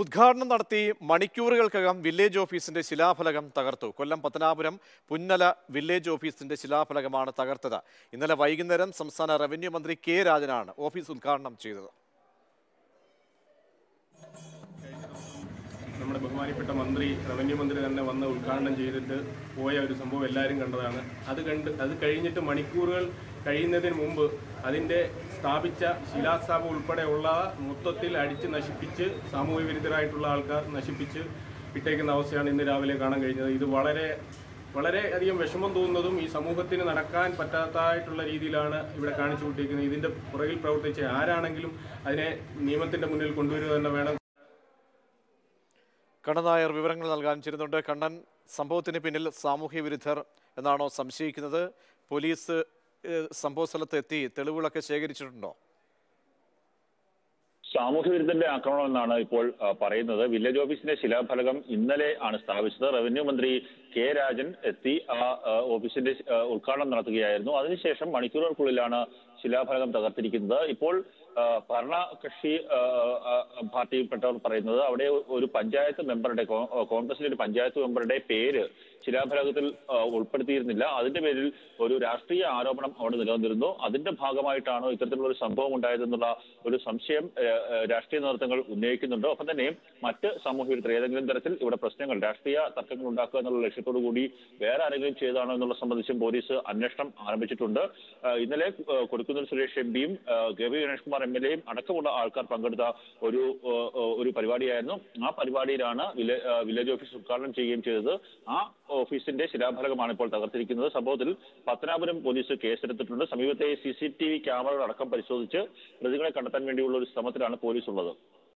ഉദ്ഘാടനം നടത്തി മണിക്കൂറുകൾക്കകം വില്ലേജ് ഓഫീസിന്റെ ശിലാഫലകം തകർത്തു. കൊല്ലം പത്തനാപുരം പുന്നല വില്ലേജ് ഓഫീസിന്റെ ശിലാഫലകമാണ് തകർത്തത്. ഇന്നലെ വൈകുന്നേരം സംസ്ഥാന റവന്യൂ മന്ത്രി കെ രാജനാണ് ഓഫീസ് ഉദ്ഘാടനം ചെയ്തത്. ബഹുമാനപ്പെട്ട മന്ത്രി റവന്യൂ മന്ത്രി തന്നെ വന്ന് ഉദ്ഘാടനം ചെയ്തിട്ട് പോയ ഒരു സംഭവം എല്ലാവരും കണ്ടതാണ്. അത് കണ്ട് അത് കഴിഞ്ഞിട്ട് മണിക്കൂറുകൾ കഴിയുന്നതിന് മുമ്പ് അതിന്റെ സ്ഥാപിച്ച ശിലാസ്ഥാപം ഉൾപ്പെടെയുള്ള മൊത്തത്തിൽ അടിച്ച് നശിപ്പിച്ച് സാമൂഹ്യ വിരുദ്ധരായിട്ടുള്ള ആൾക്കാർ നശിപ്പിച്ച് ഇട്ടേക്കുന്ന അവസ്ഥയാണ് ഇന്ന് രാവിലെ കാണാൻ കഴിഞ്ഞത്. ഇത് വളരെ വളരെ അധികം വിഷമം തോന്നുന്നതും ഈ സമൂഹത്തിന് നടക്കാൻ പറ്റാത്തതായിട്ടുള്ള രീതിയിലാണ് ഇവിടെ കാണിച്ചു കൊണ്ടിരിക്കുന്നത് ഇതിന്റെ പുറകിൽ പ്രവർത്തിച്ച ആരാണെങ്കിലും അതിനെ നിയമത്തിന്റെ മുന്നിൽ കൊണ്ടുവരിക തന്നെ വേണം. കണ്ണൻ നായർ വിവരങ്ങൾ നൽകാൻ ചേരുന്നുണ്ട് കണ്ണൻ സംഭവത്തിന് പിന്നിൽ സാമൂഹ്യ വിരുദ്ധർ എന്നാണോ സംശയിക്കുന്നത്. പോലീസ് സംഭവ സ്ഥലത്ത് എത്തി തെളിവുകളൊക്കെ ശേഖരിച്ചിട്ടുണ്ടോ? സാമൂഹ്യ വിരുദ്ധന്റെ ആക്രമണം എന്നാണ് ഇപ്പോൾ പറയുന്നത്. വില്ലേജ് ഓഫീസിന്റെ ശിലാഫലകം ഇന്നലെ ആണ് സ്ഥാപിച്ചത്. റവന്യൂ മന്ത്രി കെ രാജൻ എത്തി ആ ഓഫീസിന്റെ ഉദ്ഘാടനം നടത്തുകയായിരുന്നു. അതിനുശേഷം മണിക്കൂറുകൾക്കുള്ളിലാണ് ശിലാഫലകം തകർത്തിരിക്കുന്നത്. ഇപ്പോൾ ഭരണകക്ഷി പാർട്ടിയിൽപ്പെട്ടവർ പറയുന്നത് അവിടെ ഒരു പഞ്ചായത്ത് മെമ്പറുടെ കോൺഗ്രസിലെ ഒരു പഞ്ചായത്ത് മെമ്പറുടെ പേര് ശിലാഫലകത്തിൽ ഉൾപ്പെടുത്തിയിരുന്നില്ല. അതിന്റെ പേരിൽ ഒരു രാഷ്ട്രീയ ആരോപണം അവിടെ നിലനിന്നിരുന്നു. അതിന്റെ ഭാഗമായിട്ടാണോ ഇത്തരത്തിലുള്ള ഒരു സംഭവം ഉണ്ടായതെന്നുള്ള ഒരു സംശയം രാഷ്ട്രീയ നേതൃത്വങ്ങൾ ഉന്നയിക്കുന്നുണ്ട്. ഒപ്പം തന്നെയും മറ്റ് സാമൂഹ്യ വിരുദ്ധർ ഏതെങ്കിലും തരത്തിൽ ഇവിടെ പ്രശ്നങ്ങൾ രാഷ്ട്രീയ തർക്കങ്ങൾ ഉണ്ടാക്കുക എന്നുള്ള ലക്ഷ്യത്തോടു കൂടി വേറെ ആരെങ്കിലും ചെയ്താണോ എന്നുള്ള സംബന്ധിച്ചും പോലീസ് അന്വേഷണം ആരംഭിച്ചിട്ടുണ്ട്. ഇന്നലെ കൊടുക്കുന്ന സുരേഷ് എം പിയും ഗവി ഗണേഷ് കുമാർ എം എൽ എയും അടക്കമുള്ള ആൾക്കാർ പങ്കെടുത്ത ഒരു ഒരു പരിപാടിയായിരുന്നു. ആ പരിപാടിയിലാണ് വില്ലേജ് ഓഫീസ് ഉദ്ഘാടനം ചെയ്യുകയും ചെയ്തത്. ആ ഓഫീസിന്റെ ശിലാഫലകമാണ് ഇപ്പോൾ തകർത്തിരിക്കുന്നത്. സംഭവത്തിൽ പത്തനാപുരം പോലീസ് കേസെടുത്തിട്ടുണ്ട്. സമീപത്തെ സി സി ടി വി ക്യാമറകൾ അടക്കം പരിശോധിച്ച് പ്രതികളെ കണ്ടെത്താൻ വേണ്ടിയുള്ള ഒരു ശ്രമത്തിലാണ് പോലീസ് ഉള്ളത്